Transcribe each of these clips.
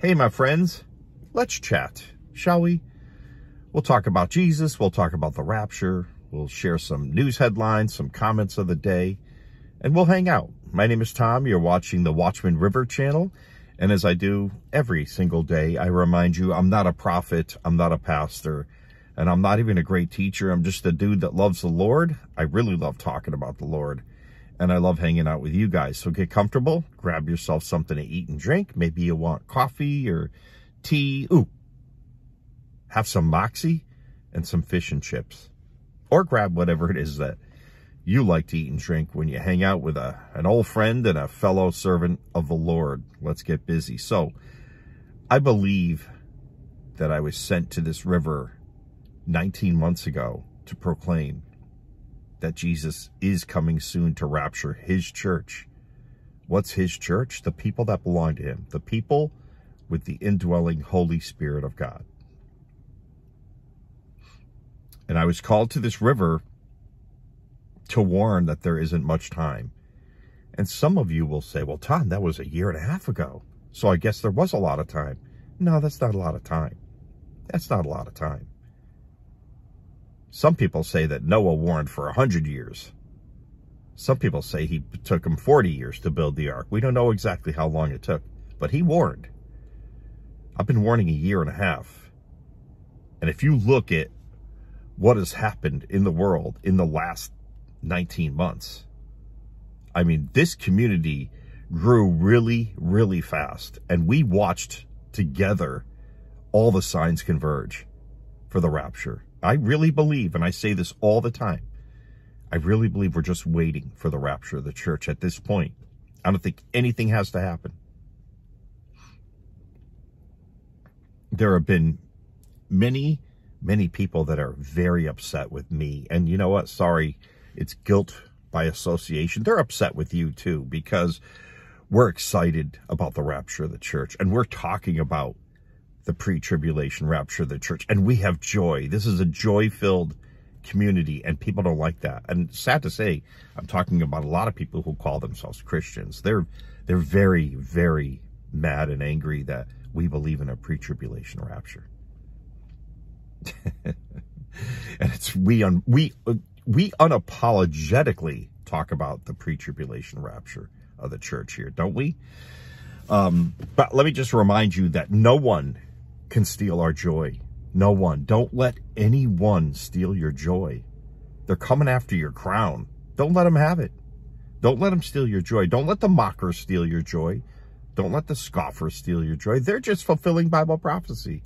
Hey, my friends, let's chat, shall we? We'll talk about Jesus. We'll talk about the rapture. We'll share some news headlines, some comments of the day, and we'll hang out. My name is Tom. You're watching the Watchman River channel. And as I do every single day, I remind you I'm not a prophet. I'm not a pastor. And I'm not even a great teacher. I'm just a dude that loves the Lord. I really love talking about the Lord and I love hanging out with you guys. So get comfortable, grab yourself something to eat and drink. Maybe you want coffee or tea. Ooh, have some moxie and some fish and chips. Or grab whatever it is that you like to eat and drink when you hang out with a, an old friend and a fellow servant of the Lord. Let's get busy. So I believe that I was sent to this river 19 months ago to proclaim that Jesus is coming soon to rapture his church. What's his church? The people that belong to him, the people with the indwelling Holy Spirit of God. And I was called to this river to warn that there isn't much time. And some of you will say, well, Tom, that was a year and a half ago. So I guess there was a lot of time. No, that's not a lot of time. That's not a lot of time. Some people say that Noah warned for a hundred years. Some people say he took him 40 years to build the ark. We don't know exactly how long it took, but he warned. I've been warning a year and a half. And if you look at what has happened in the world in the last 19 months, I mean, this community grew really, really fast. And we watched together all the signs converge for the rapture. I really believe, and I say this all the time, I really believe we're just waiting for the rapture of the church at this point. I don't think anything has to happen. There have been many, many people that are very upset with me. And you know what? Sorry, it's guilt by association. They're upset with you too because we're excited about the rapture of the church and we're talking about the pre-tribulation rapture of the church. And we have joy. This is a joy-filled community, and people don't like that. And sad to say, I'm talking about a lot of people who call themselves Christians. They're they're very, very mad and angry that we believe in a pre-tribulation rapture. and it's we un, we we unapologetically talk about the pre-tribulation rapture of the church here, don't we? Um, but let me just remind you that no one can steal our joy. No one. Don't let anyone steal your joy. They're coming after your crown. Don't let them have it. Don't let them steal your joy. Don't let the mocker steal your joy. Don't let the scoffer steal your joy. They're just fulfilling Bible prophecy.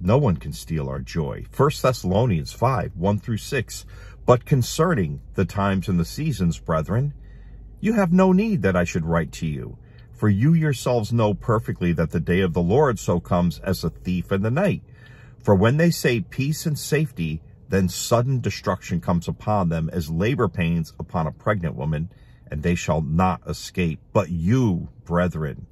No one can steal our joy. 1 Thessalonians 5, 1 through 6. But concerning the times and the seasons, brethren, you have no need that I should write to you for you yourselves know perfectly that the day of the Lord so comes as a thief in the night. For when they say peace and safety, then sudden destruction comes upon them as labor pains upon a pregnant woman, and they shall not escape. But you, brethren,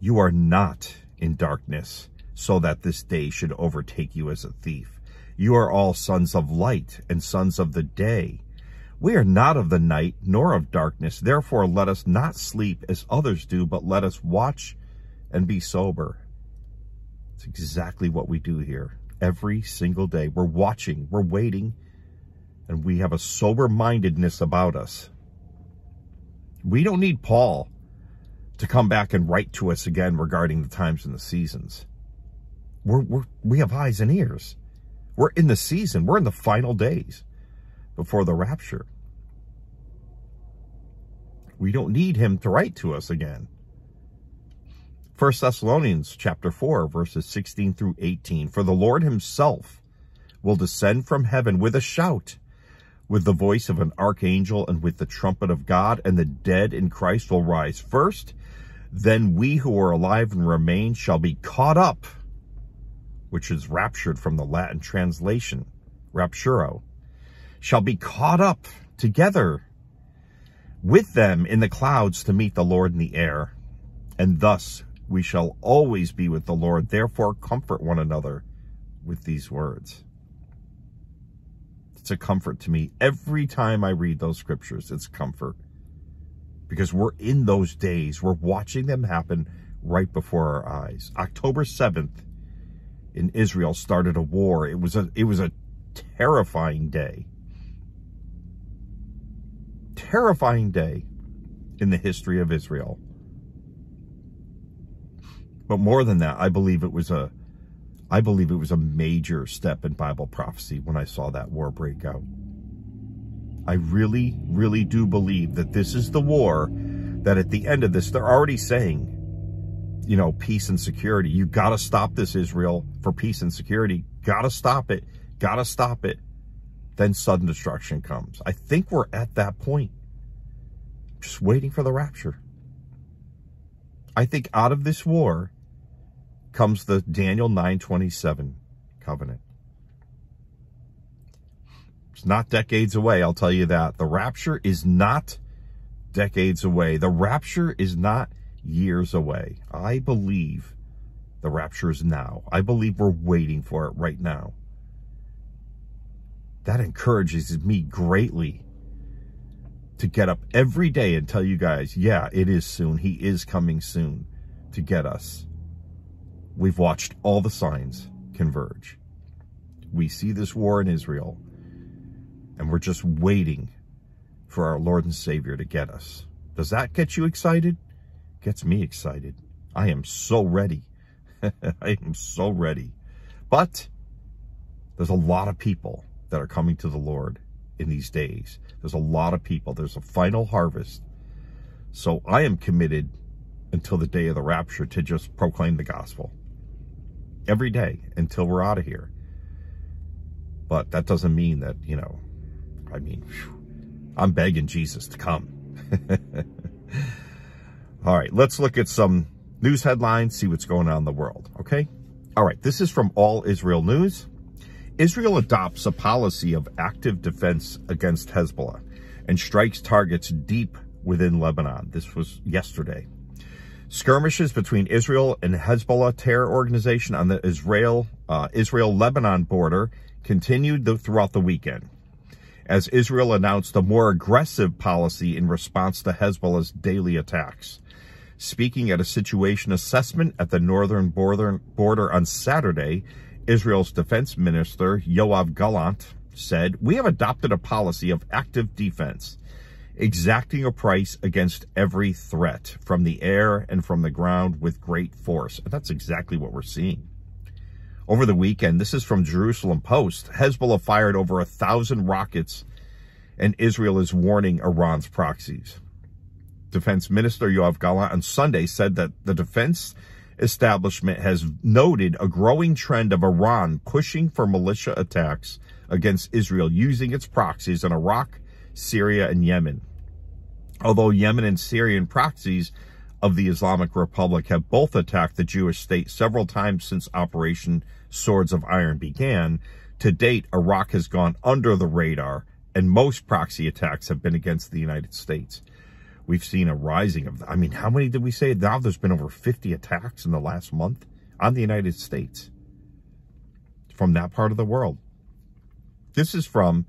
you are not in darkness, so that this day should overtake you as a thief. You are all sons of light and sons of the day. We are not of the night, nor of darkness. Therefore, let us not sleep as others do, but let us watch and be sober. It's exactly what we do here every single day. We're watching, we're waiting, and we have a sober-mindedness about us. We don't need Paul to come back and write to us again regarding the times and the seasons. We're, we're, we have eyes and ears. We're in the season. We're in the final days before the rapture. We don't need him to write to us again. 1 Thessalonians chapter 4, verses 16 through 18. For the Lord himself will descend from heaven with a shout, with the voice of an archangel and with the trumpet of God, and the dead in Christ will rise first. Then we who are alive and remain shall be caught up, which is raptured from the Latin translation, rapturo, shall be caught up together with them in the clouds to meet the Lord in the air. And thus we shall always be with the Lord. Therefore, comfort one another with these words. It's a comfort to me. Every time I read those scriptures, it's comfort. because we're in those days. We're watching them happen right before our eyes. October 7th in Israel started a war. It was a, it was a terrifying day. Terrifying day in the history of Israel. But more than that, I believe it was a I believe it was a major step in Bible prophecy when I saw that war break out. I really, really do believe that this is the war that at the end of this, they're already saying, you know, peace and security. You got to stop this, Israel, for peace and security. Got to stop it. Got to stop it. Then sudden destruction comes. I think we're at that point. Just waiting for the rapture. I think out of this war, comes the Daniel 927 covenant. It's not decades away, I'll tell you that. The rapture is not decades away. The rapture is not years away. I believe the rapture is now. I believe we're waiting for it right now. That encourages me greatly to get up every day and tell you guys, yeah, it is soon. He is coming soon to get us. We've watched all the signs converge. We see this war in Israel, and we're just waiting for our Lord and Savior to get us. Does that get you excited? Gets me excited. I am so ready. I am so ready. But there's a lot of people that are coming to the Lord in these days. There's a lot of people. There's a final harvest. So I am committed until the day of the rapture to just proclaim the gospel every day until we're out of here. But that doesn't mean that, you know, I mean, whew, I'm begging Jesus to come. All right, let's look at some news headlines, see what's going on in the world, okay? All right, this is from All Israel News. Israel adopts a policy of active defense against Hezbollah and strikes targets deep within Lebanon. This was yesterday. Skirmishes between Israel and Hezbollah terror organization on the Israel uh, Israel Lebanon border continued the, throughout the weekend as Israel announced a more aggressive policy in response to Hezbollah's daily attacks. Speaking at a situation assessment at the northern border, border on Saturday, Israel's defense minister Yoav Gallant said, "We have adopted a policy of active defense." exacting a price against every threat from the air and from the ground with great force. And that's exactly what we're seeing. Over the weekend, this is from Jerusalem Post, Hezbollah fired over a thousand rockets and Israel is warning Iran's proxies. Defense Minister Yoav Gallant on Sunday said that the defense establishment has noted a growing trend of Iran pushing for militia attacks against Israel using its proxies in Iraq, Syria, and Yemen. Although Yemen and Syrian proxies of the Islamic Republic have both attacked the Jewish state several times since Operation Swords of Iron began, to date, Iraq has gone under the radar, and most proxy attacks have been against the United States. We've seen a rising of, I mean, how many did we say? Now there's been over 50 attacks in the last month on the United States from that part of the world. This is from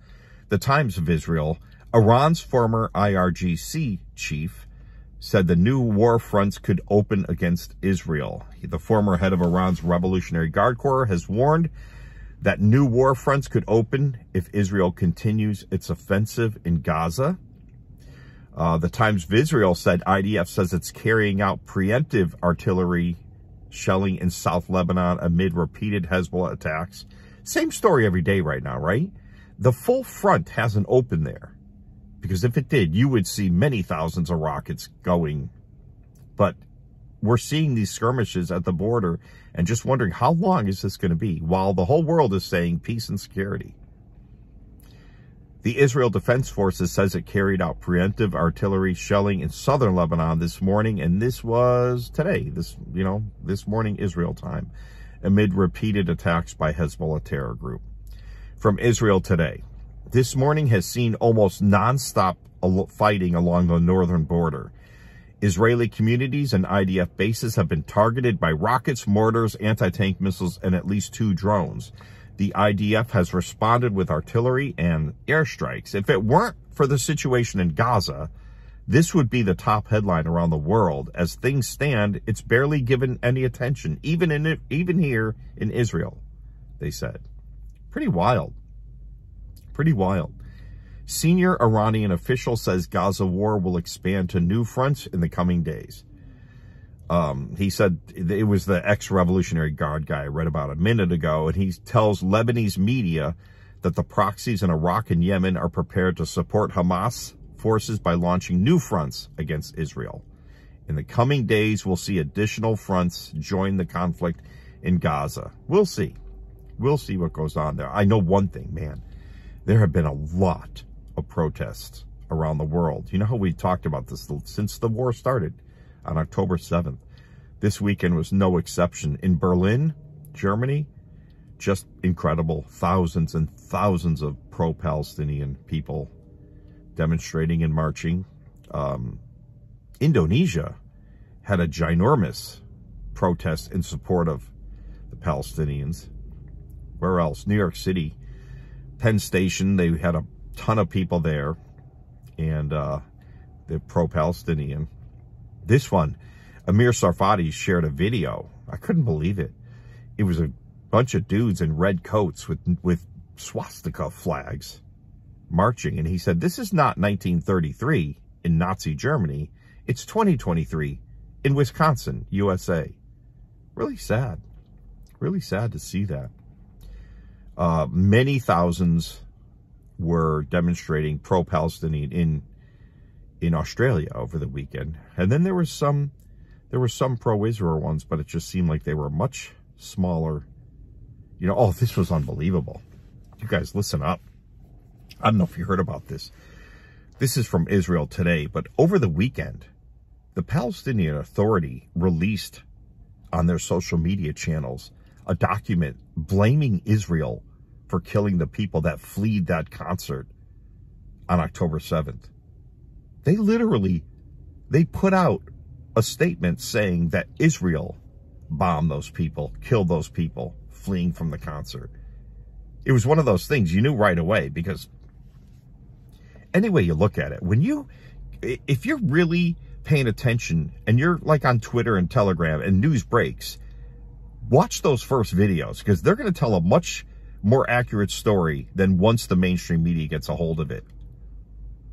the Times of Israel, Iran's former IRGC chief said the new war fronts could open against Israel. The former head of Iran's Revolutionary Guard Corps has warned that new war fronts could open if Israel continues its offensive in Gaza. Uh, the Times of Israel said IDF says it's carrying out preemptive artillery shelling in South Lebanon amid repeated Hezbollah attacks. Same story every day right now, right? The full front hasn't opened there. Because if it did, you would see many thousands of rockets going. But we're seeing these skirmishes at the border and just wondering how long is this going to be while the whole world is saying peace and security. The Israel Defense Forces says it carried out preemptive artillery shelling in southern Lebanon this morning, and this was today, this, you know, this morning Israel time, amid repeated attacks by Hezbollah terror group. From Israel today, this morning has seen almost nonstop fighting along the northern border. Israeli communities and IDF bases have been targeted by rockets, mortars, anti-tank missiles, and at least two drones. The IDF has responded with artillery and airstrikes. If it weren't for the situation in Gaza, This would be the top headline around the world. As things stand, it's barely given any attention, even in even here in Israel, they said. Pretty wild. Pretty wild. Senior Iranian official says Gaza war will expand to new fronts in the coming days. Um, he said it was the ex-Revolutionary Guard guy I read about a minute ago, and he tells Lebanese media that the proxies in Iraq and Yemen are prepared to support Hamas forces by launching new fronts against Israel. In the coming days, we'll see additional fronts join the conflict in Gaza. We'll see. We'll see what goes on there. I know one thing, man. There have been a lot of protests around the world. You know how we talked about this since the war started on October 7th. This weekend was no exception. In Berlin, Germany, just incredible. Thousands and thousands of pro-Palestinian people demonstrating and marching. Um, Indonesia had a ginormous protest in support of the Palestinians. Where else? New York City, Penn Station, they had a ton of people there, and uh, pro-Palestinian. This one, Amir Tsarfati shared a video. I couldn't believe it. It was a bunch of dudes in red coats with with swastika flags marching. And he said, this is not 1933 in Nazi Germany. It's 2023 in Wisconsin, USA. Really sad. Really sad to see that. Uh, many thousands were demonstrating pro-Palestinian in in Australia over the weekend. And then there was some there were some pro-Israel ones, but it just seemed like they were much smaller. You know, oh, this was unbelievable. You guys listen up. I don't know if you heard about this. This is from Israel today, but over the weekend, the Palestinian Authority released on their social media channels a document blaming Israel for killing the people that fled that concert on October 7th. They literally, they put out a statement saying that Israel bombed those people, killed those people fleeing from the concert. It was one of those things you knew right away because any way you look at it, when you, if you're really paying attention and you're like on Twitter and Telegram and news breaks, watch those first videos because they're going to tell a much more accurate story than once the mainstream media gets a hold of it.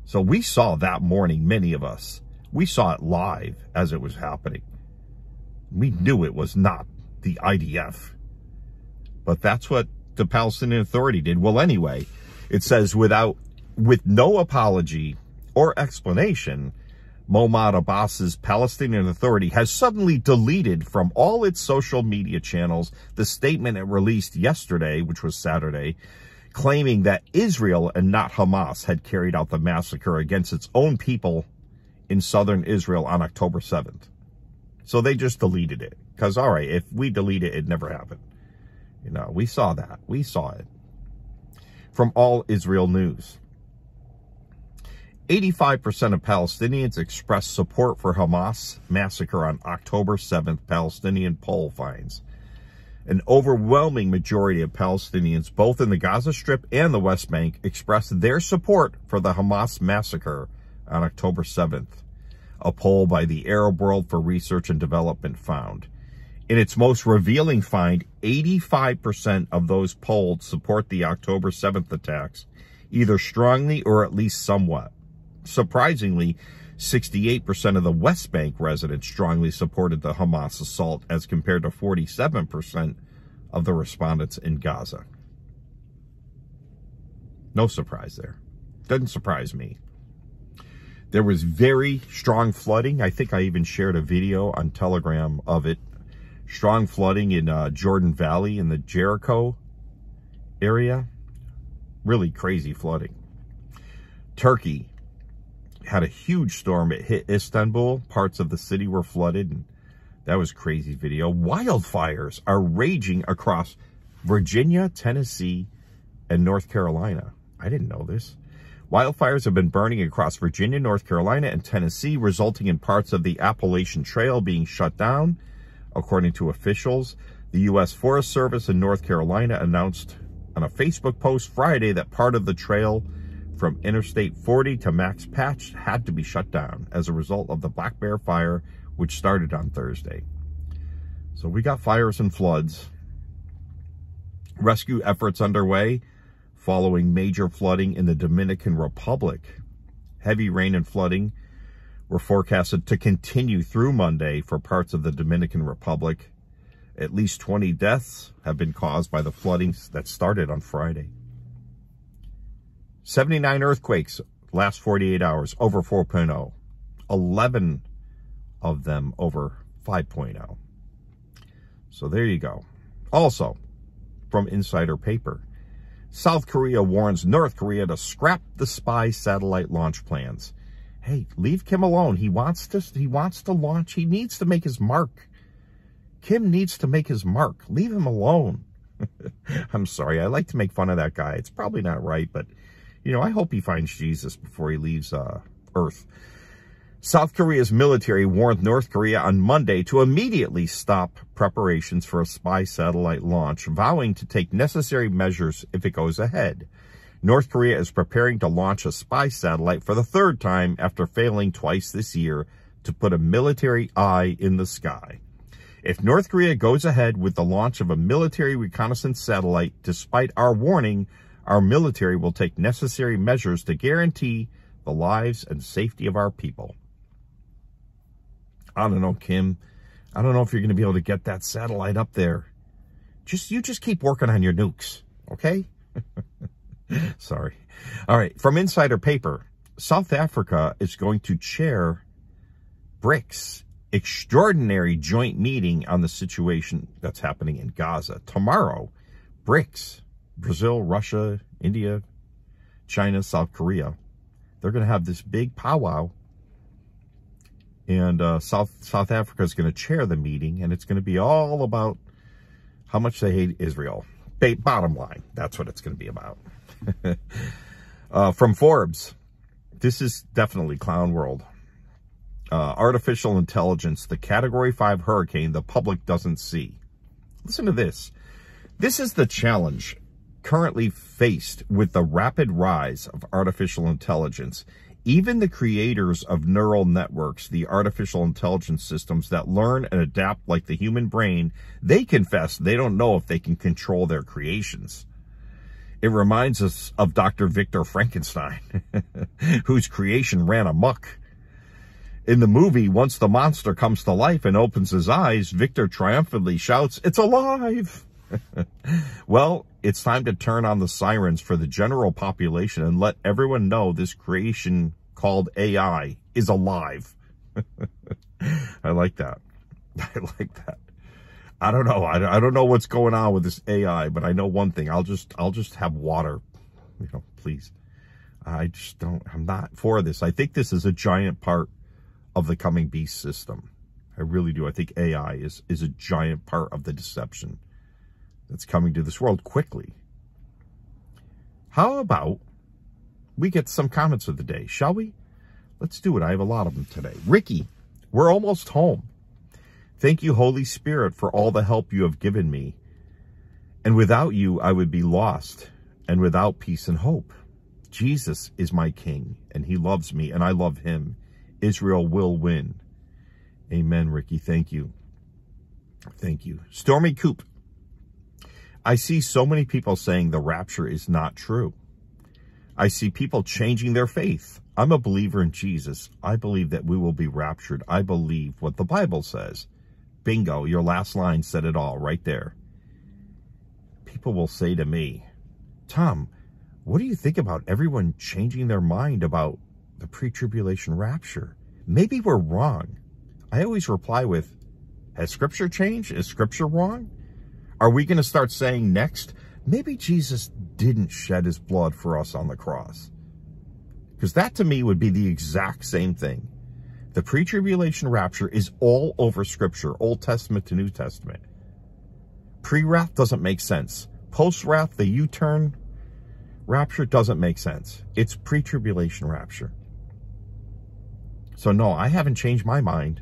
So we saw that morning, many of us, we saw it live as it was happening. We knew it was not the IDF. But that's what the Palestinian Authority did. Well, anyway, it says without with no apology or explanation, Mahmoud Abbas's Palestinian Authority has suddenly deleted from all its social media channels the statement it released yesterday, which was Saturday, claiming that Israel and not Hamas had carried out the massacre against its own people in southern Israel on October 7th. So they just deleted it. Because, all right, if we delete it, it never happened. You know, we saw that. We saw it. From All Israel News. 85% of Palestinians expressed support for Hamas massacre on October 7th, Palestinian poll finds. An overwhelming majority of Palestinians, both in the Gaza Strip and the West Bank, expressed their support for the Hamas massacre on October 7th. A poll by the Arab World for Research and Development found. In its most revealing find, 85% of those polled support the October 7th attacks, either strongly or at least somewhat. Surprisingly, 68% of the West Bank residents strongly supported the Hamas assault as compared to 47% of the respondents in Gaza. No surprise there. Doesn't surprise me. There was very strong flooding. I think I even shared a video on Telegram of it. Strong flooding in uh, Jordan Valley in the Jericho area. Really crazy flooding. Turkey had a huge storm. It hit Istanbul. Parts of the city were flooded. And that was crazy video. Wildfires are raging across Virginia, Tennessee, and North Carolina. I didn't know this. Wildfires have been burning across Virginia, North Carolina, and Tennessee, resulting in parts of the Appalachian Trail being shut down. According to officials, the U.S. Forest Service in North Carolina announced on a Facebook post Friday that part of the trail from Interstate 40 to Max Patch had to be shut down as a result of the Black Bear fire, which started on Thursday. So we got fires and floods. Rescue efforts underway following major flooding in the Dominican Republic. Heavy rain and flooding were forecasted to continue through Monday for parts of the Dominican Republic. At least 20 deaths have been caused by the flooding that started on Friday. 79 earthquakes last 48 hours, over 4.0. 11 of them over 5.0. So there you go. Also, from Insider Paper, South Korea warns North Korea to scrap the spy satellite launch plans. Hey, leave Kim alone. He wants to he wants to launch. He needs to make his mark. Kim needs to make his mark. Leave him alone. I'm sorry. I like to make fun of that guy. It's probably not right, but you know, I hope he finds Jesus before he leaves uh, Earth. South Korea's military warned North Korea on Monday to immediately stop preparations for a spy satellite launch, vowing to take necessary measures if it goes ahead. North Korea is preparing to launch a spy satellite for the third time after failing twice this year to put a military eye in the sky. If North Korea goes ahead with the launch of a military reconnaissance satellite, despite our warning, our military will take necessary measures to guarantee the lives and safety of our people. I don't know, Kim. I don't know if you're going to be able to get that satellite up there. Just You just keep working on your nukes, okay? Sorry. All right, from Insider Paper, South Africa is going to chair BRICS extraordinary joint meeting on the situation that's happening in Gaza. Tomorrow, BRICS Brazil, Russia, India, China, South Korea. They're going to have this big powwow. And uh, South South Africa is going to chair the meeting, and it's going to be all about how much they hate Israel. Bottom line, that's what it's going to be about. uh, from Forbes, this is definitely clown world. Uh, artificial intelligence, the Category 5 hurricane the public doesn't see. Listen to this. This is the challenge currently faced with the rapid rise of artificial intelligence, even the creators of neural networks, the artificial intelligence systems that learn and adapt like the human brain, they confess they don't know if they can control their creations. It reminds us of Dr. Victor Frankenstein, whose creation ran amok. In the movie, once the monster comes to life and opens his eyes, Victor triumphantly shouts, It's alive! well, it's time to turn on the sirens for the general population and let everyone know this creation called AI is alive. I like that. I like that. I don't know. I, I don't know what's going on with this AI, but I know one thing. I'll just, I'll just have water, you know, please. I just don't, I'm not for this. I think this is a giant part of the coming beast system. I really do. I think AI is, is a giant part of the deception that's coming to this world quickly. How about we get some comments of the day, shall we? Let's do it. I have a lot of them today. Ricky, we're almost home. Thank you, Holy Spirit, for all the help you have given me. And without you, I would be lost and without peace and hope. Jesus is my king, and he loves me, and I love him. Israel will win. Amen, Ricky. Thank you. Thank you. Stormy Coop, I see so many people saying the rapture is not true. I see people changing their faith. I'm a believer in Jesus. I believe that we will be raptured. I believe what the Bible says. Bingo, your last line said it all right there. People will say to me, Tom, what do you think about everyone changing their mind about the pre-tribulation rapture? Maybe we're wrong. I always reply with, has scripture changed? Is scripture wrong? Are we going to start saying next, maybe Jesus didn't shed his blood for us on the cross? Because that to me would be the exact same thing. The pre-tribulation rapture is all over scripture, Old Testament to New Testament. Pre-wrath doesn't make sense. Post-wrath, the U-turn rapture doesn't make sense. It's pre-tribulation rapture. So no, I haven't changed my mind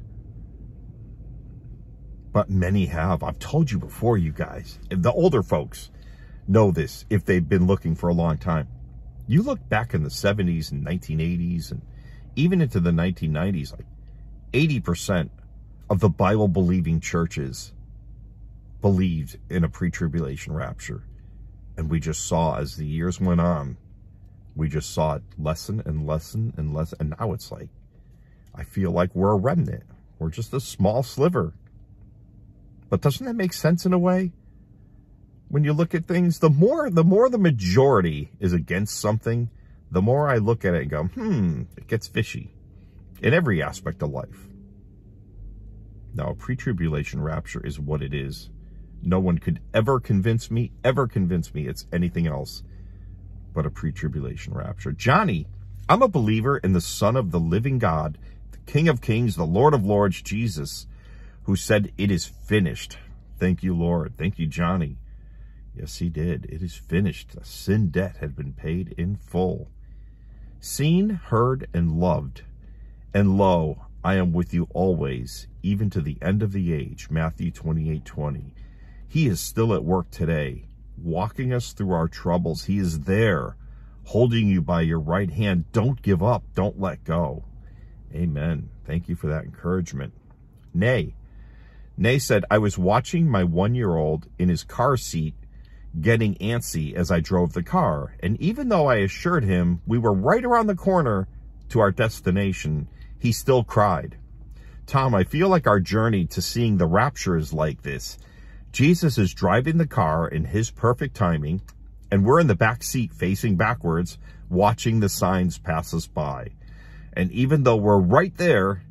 but many have. I've told you before, you guys. The older folks know this if they've been looking for a long time. You look back in the 70s and 1980s and even into the 1990s, like 80% of the Bible believing churches believed in a pre tribulation rapture. And we just saw as the years went on, we just saw it lessen and lessen and lessen. And now it's like, I feel like we're a remnant. We're just a small sliver. But doesn't that make sense in a way? When you look at things, the more the more the majority is against something, the more I look at it and go, hmm, it gets fishy in every aspect of life. Now, a pre-tribulation rapture is what it is. No one could ever convince me, ever convince me it's anything else but a pre-tribulation rapture. Johnny, I'm a believer in the Son of the living God, the King of kings, the Lord of lords, Jesus, who said, it is finished. Thank you, Lord. Thank you, Johnny. Yes, he did. It is finished. The sin debt had been paid in full. Seen, heard, and loved. And lo, I am with you always, even to the end of the age. Matthew 28, 20. He is still at work today, walking us through our troubles. He is there, holding you by your right hand. Don't give up. Don't let go. Amen. Thank you for that encouragement. Nay. Nay said, I was watching my one-year-old in his car seat getting antsy as I drove the car. And even though I assured him we were right around the corner to our destination, he still cried. Tom, I feel like our journey to seeing the rapture is like this. Jesus is driving the car in his perfect timing, and we're in the back seat facing backwards, watching the signs pass us by. And even though we're right there,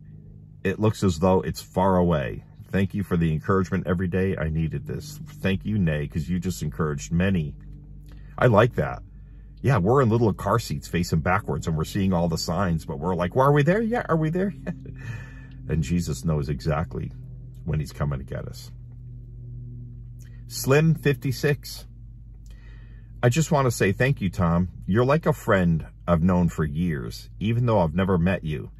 it looks as though it's far away. Thank you for the encouragement every day. I needed this. Thank you, Nay, because you just encouraged many. I like that. Yeah, we're in little car seats facing backwards and we're seeing all the signs, but we're like, well, are we there yet? Are we there yet? And Jesus knows exactly when he's coming to get us. Slim 56. I just want to say thank you, Tom. You're like a friend I've known for years, even though I've never met you.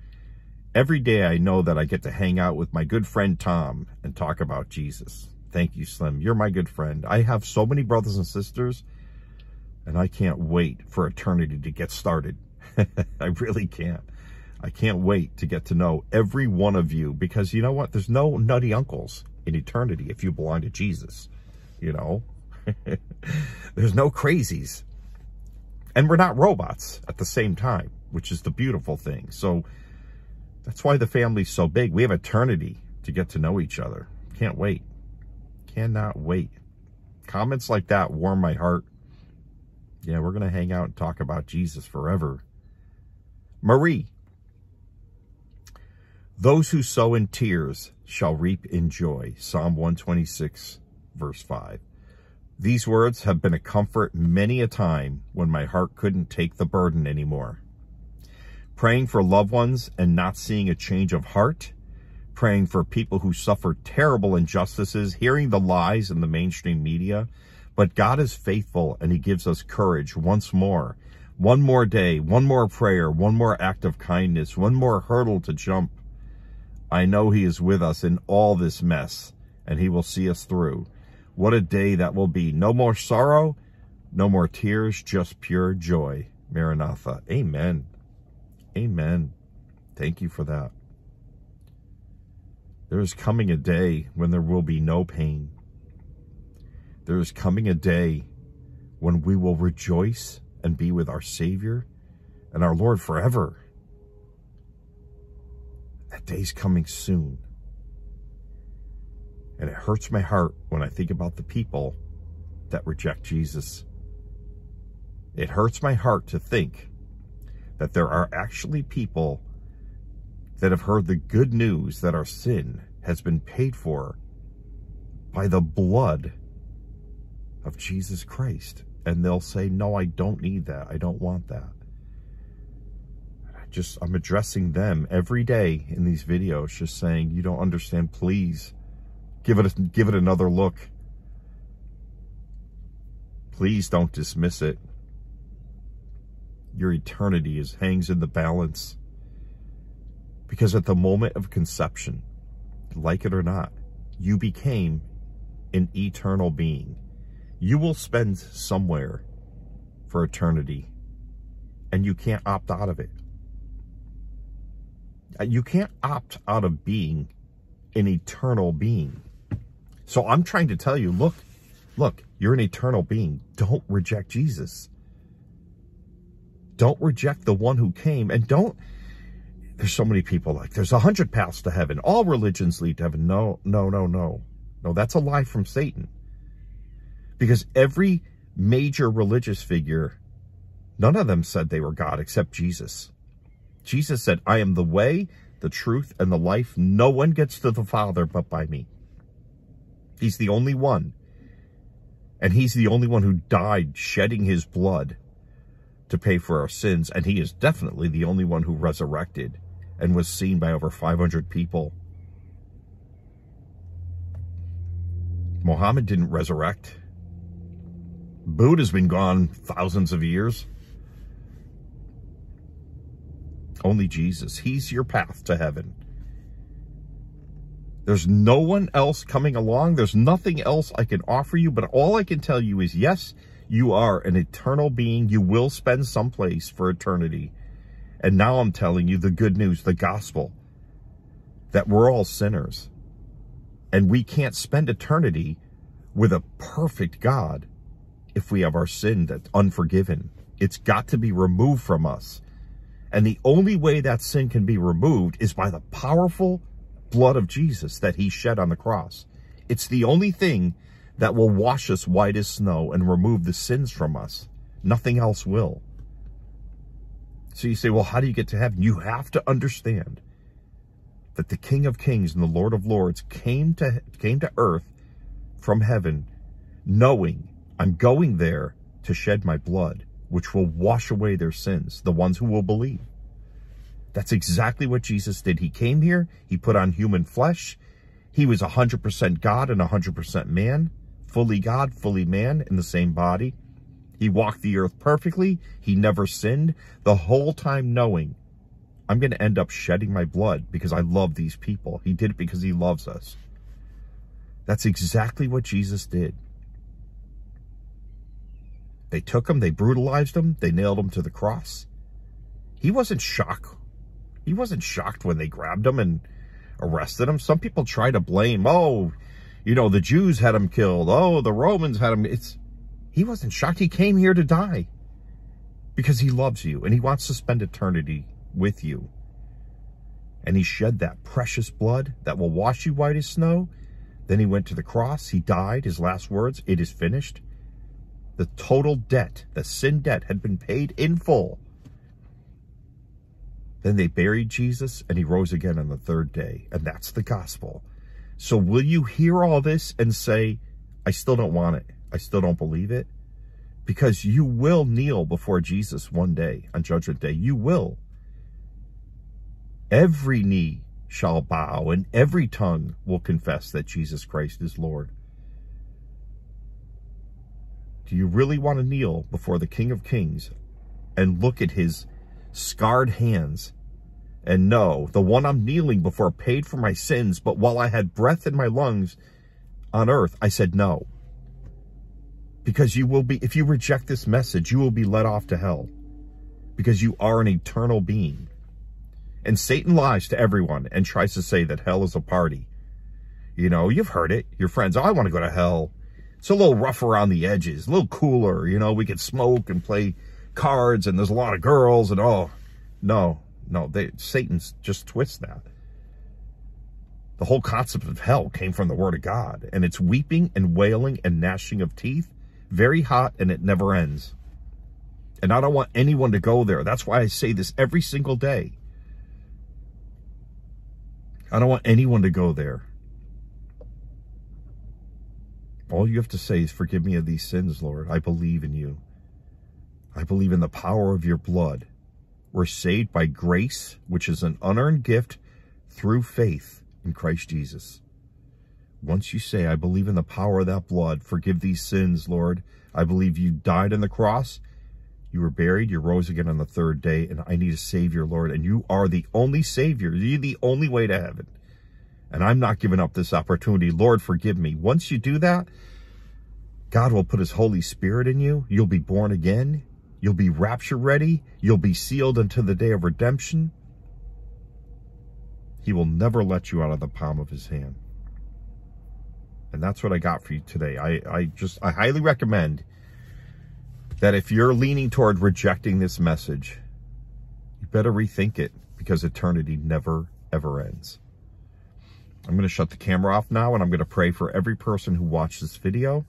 Every day I know that I get to hang out with my good friend Tom and talk about Jesus. Thank you, Slim. You're my good friend. I have so many brothers and sisters, and I can't wait for eternity to get started. I really can't. I can't wait to get to know every one of you because you know what? There's no nutty uncles in eternity if you belong to Jesus you know. There's no crazies. And we're not robots at the same time, which is the beautiful thing. So that's why the family's so big. We have eternity to get to know each other. Can't wait. Cannot wait. Comments like that warm my heart. Yeah, we're going to hang out and talk about Jesus forever. Marie. Those who sow in tears shall reap in joy. Psalm 126 verse 5. These words have been a comfort many a time when my heart couldn't take the burden anymore. Praying for loved ones and not seeing a change of heart, praying for people who suffer terrible injustices, hearing the lies in the mainstream media, but God is faithful and he gives us courage once more. One more day, one more prayer, one more act of kindness, one more hurdle to jump. I know he is with us in all this mess and he will see us through. What a day that will be. No more sorrow, no more tears, just pure joy. Maranatha. Amen. Amen. Thank you for that. There is coming a day when there will be no pain. There is coming a day when we will rejoice and be with our Savior and our Lord forever. That day's coming soon. And it hurts my heart when I think about the people that reject Jesus. It hurts my heart to think that there are actually people that have heard the good news that our sin has been paid for by the blood of Jesus Christ. And they'll say, no, I don't need that. I don't want that. I just, I'm addressing them every day in these videos, just saying, you don't understand, please Give it, a, give it another look. Please don't dismiss it. Your eternity is hangs in the balance. Because at the moment of conception, like it or not, you became an eternal being. You will spend somewhere for eternity and you can't opt out of it. You can't opt out of being an eternal being. So I'm trying to tell you, look, look, you're an eternal being. Don't reject Jesus. Don't reject the one who came and don't, there's so many people like, there's a hundred paths to heaven. All religions lead to heaven. No, no, no, no. No, that's a lie from Satan. Because every major religious figure, none of them said they were God except Jesus. Jesus said, I am the way, the truth, and the life. No one gets to the Father but by me. He's the only one. And he's the only one who died shedding his blood to pay for our sins. And he is definitely the only one who resurrected and was seen by over 500 people. Muhammad didn't resurrect. Buddha's been gone thousands of years. Only Jesus. He's your path to heaven. There's no one else coming along. There's nothing else I can offer you, but all I can tell you is yes, you are an eternal being. You will spend someplace for eternity. And now I'm telling you the good news, the gospel, that we're all sinners. And we can't spend eternity with a perfect God if we have our sin that's unforgiven. It's got to be removed from us. And the only way that sin can be removed is by the powerful blood of Jesus that he shed on the cross. It's the only thing that will wash us white as snow and remove the sins from us. Nothing else will. So you say, well, how do you get to heaven? You have to understand that the King of Kings and the Lord of Lords came to, came to earth from heaven knowing I'm going there to shed my blood, which will wash away their sins, the ones who will believe. That's exactly what Jesus did. He came here, he put on human flesh. He was 100% God and 100% man, fully God, fully man in the same body. He walked the earth perfectly. He never sinned, the whole time knowing I'm going to end up shedding my blood because I love these people. He did it because he loves us. That's exactly what Jesus did. They took him, they brutalized him, they nailed him to the cross. He wasn't shocked. He wasn't shocked when they grabbed him and arrested him. Some people try to blame, oh, you know, the Jews had him killed. Oh, the Romans had him. It's he wasn't shocked. He came here to die because he loves you and he wants to spend eternity with you. And he shed that precious blood that will wash you white as snow. Then he went to the cross. He died. His last words, it is finished. The total debt, the sin debt, had been paid in full. Then they buried Jesus and he rose again on the third day. And that's the gospel. So will you hear all this and say, I still don't want it. I still don't believe it? Because you will kneel before Jesus one day on judgment day. You will. Every knee shall bow and every tongue will confess that Jesus Christ is Lord. Do you really want to kneel before the King of Kings and look at his scarred hands and no, the one I'm kneeling before paid for my sins, but while I had breath in my lungs on earth, I said no. Because you will be, if you reject this message, you will be led off to hell because you are an eternal being. And Satan lies to everyone and tries to say that hell is a party. You know, you've heard it. Your friends, oh, I want to go to hell. It's a little rough around the edges, a little cooler. You know, we can smoke and play cards and there's a lot of girls and oh, no, no, they, Satan's just twist that. The whole concept of hell came from the word of God and it's weeping and wailing and gnashing of teeth, very hot and it never ends. And I don't want anyone to go there. That's why I say this every single day. I don't want anyone to go there. All you have to say is, forgive me of these sins, Lord. I believe in you. I believe in the power of your blood. We're saved by grace, which is an unearned gift through faith in Christ Jesus. Once you say, I believe in the power of that blood, forgive these sins, Lord. I believe you died on the cross. You were buried. You rose again on the third day. And I need a Savior, Lord. And you are the only Savior. You're the only way to heaven and I'm not giving up this opportunity. Lord, forgive me. Once you do that, God will put his Holy Spirit in you. You'll be born again. You'll be rapture ready. You'll be sealed until the day of redemption. He will never let you out of the palm of his hand. And that's what I got for you today. I, I just, I highly recommend that if you're leaning toward rejecting this message, you better rethink it because eternity never, ever ends. I'm going to shut the camera off now and I'm going to pray for every person who watched this video.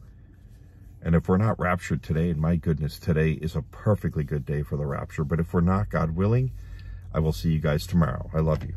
And if we're not raptured today, and my goodness, today is a perfectly good day for the rapture. But if we're not, God willing, I will see you guys tomorrow. I love you.